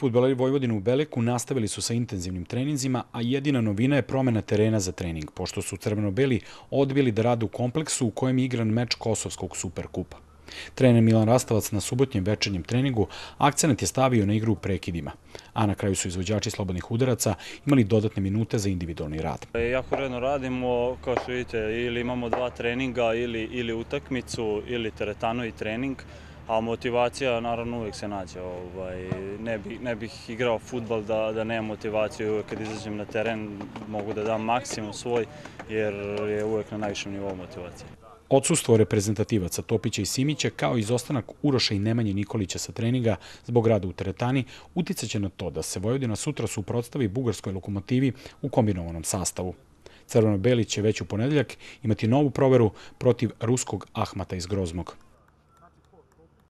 Futbaleri Vojvodina u Beleku nastavili su sa intenzivnim treninzima, a jedina novina je promena terena za trening, pošto su crveno-beli odbili da rade u kompleksu u kojem je igran meč Kosovskog Superkupa. Trener Milan Rastavac na subotnjem večernjem treningu akcenat je stavio na igru u prekidima, a na kraju su izvođači slobodnih udaraca imali dodatne minute za individualni rad. E, jako redno radimo, kao što vidite, ili imamo dva treninga ili, ili utakmicu ili teretanu i trening, a motivacija naravno uvek se nađe. Ovaj, ne, bi, ne bih igrao futbal da, da nemam motivaciju, uvek kad izađem na teren mogu da dam maksimum svoj, jer je uvek na najvišem nivou motivacije. Odsustvo reprezentativaca Topića i Simića, kao i izostanak Uroša i Nemanje Nikolića sa treninga zbog rada u teretani, uticaće na to da se Vojvodina sutra suprotstavi bugarskoj lokomotivi u kombinovanom sastavu. Crveno-Beli će već u ponedeljak imati novu proveru protiv ruskog Ahmata iz Grozmog.